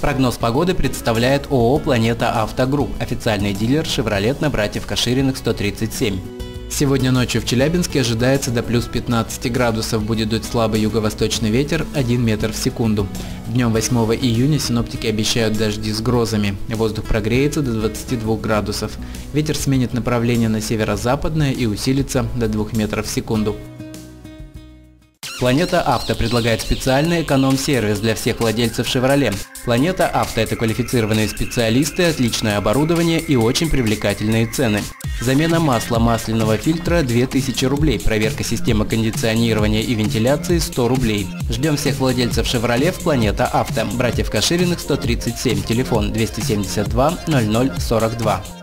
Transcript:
Прогноз погоды представляет ООО «Планета Автогрупп», официальный дилер «Шевролет» на братьев Кашириных 137. Сегодня ночью в Челябинске ожидается до плюс 15 градусов, будет дуть слабый юго-восточный ветер 1 метр в секунду. Днем 8 июня синоптики обещают дожди с грозами. Воздух прогреется до 22 градусов. Ветер сменит направление на северо-западное и усилится до 2 метров в секунду. Планета Авто предлагает специальный эконом-сервис для всех владельцев «Шевроле». Планета Авто – это квалифицированные специалисты, отличное оборудование и очень привлекательные цены. Замена масла масляного фильтра 2000 рублей, проверка системы кондиционирования и вентиляции 100 рублей. Ждем всех владельцев «Шевроле» в «Планета Авто». Братьев Кашириных 137, телефон 272 0042.